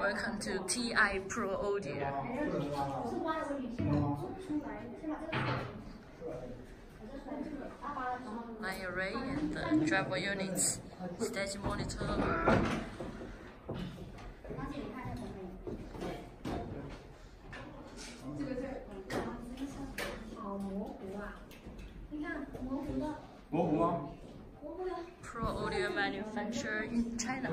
Welcome to TI Pro Audio. Line array and the driver units, stage monitor. 好 manufactured in China.